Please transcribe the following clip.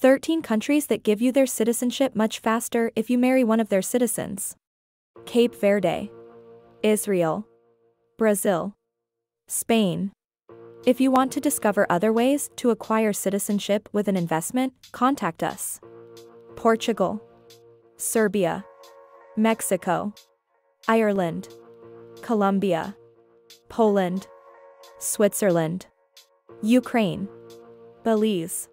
13 countries that give you their citizenship much faster if you marry one of their citizens. Cape Verde. Israel. Brazil. Spain. If you want to discover other ways to acquire citizenship with an investment, contact us. Portugal. Serbia. Mexico. Ireland. Colombia. Poland. Switzerland. Ukraine. Belize.